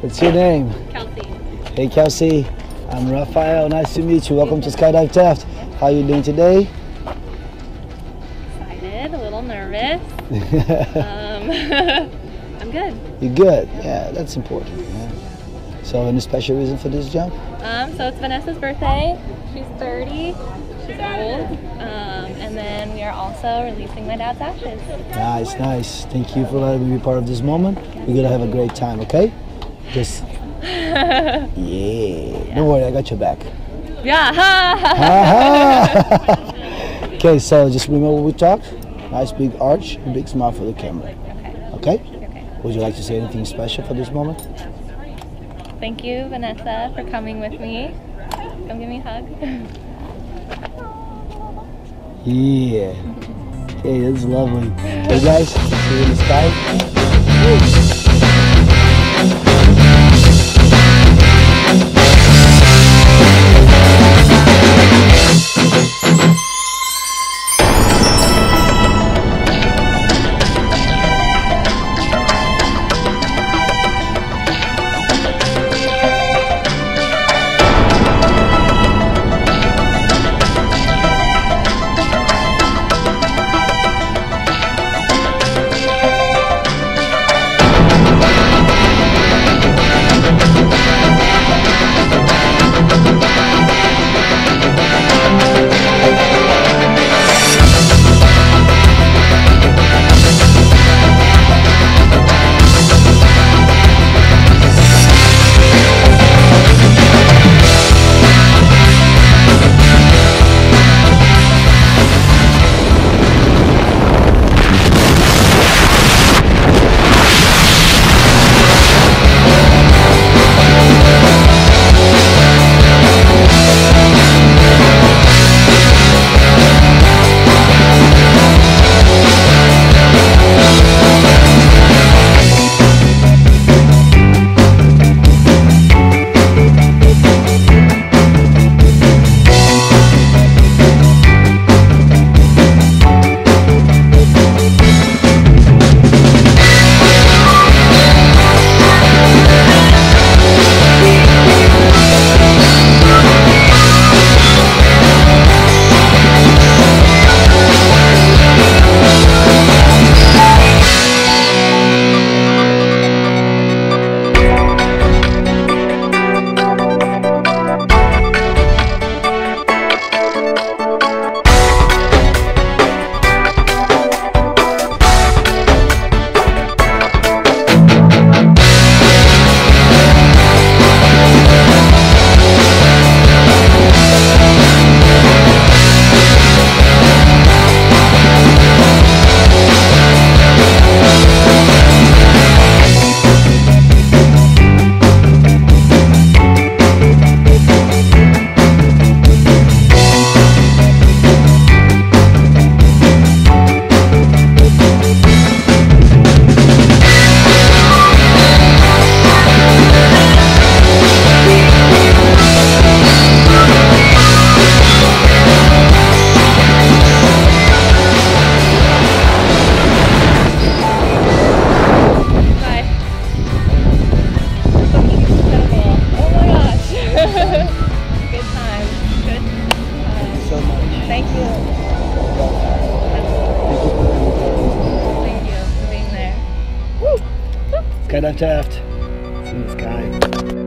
What's your name? Kelsie. Hey, Kelsie. I'm Raphael. Nice to meet you. Welcome to Skydive Taft. How are you doing today? Excited, a little nervous. Um, I'm good. You're good. Yeah, that's important. Yeah. So, any special reason for this jump? Um, so it's Vanessa's birthday. She's 30. She's old. Um, and then we are also releasing my dad's ashes. Nice, nice. Thank you for letting me be part of this moment. We're gonna have a great time, okay? Just yeah. Don't worry, I got your back. Yeah. Okay, so just remember what we talked. Nice big arch and big smile for the camera. okay. Okay? Okay. Would you like to say anything special for this moment? Thank you, Vanessa, for coming with me. Come give me a hug. Yeah. Okay, that's lovely. Hey guys, see you in the sky. There. Skydive Taft. See the sky.